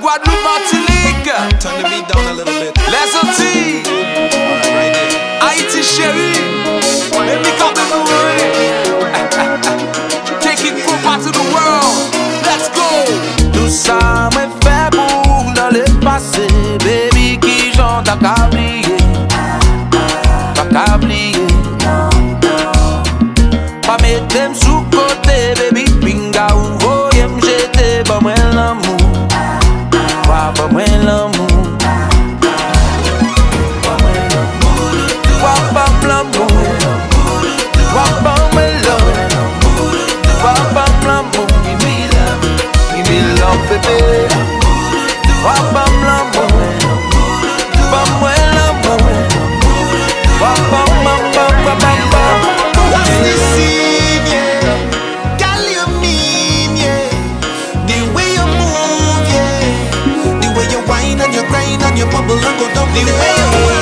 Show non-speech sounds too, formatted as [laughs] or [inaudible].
Guadeloupe, Martinique. Turn the beat down a little bit. Les Antilles. Haïti, chérie. Let me come to the [laughs] Taking full parts of the world. Let's go. bubblegum, don't the real.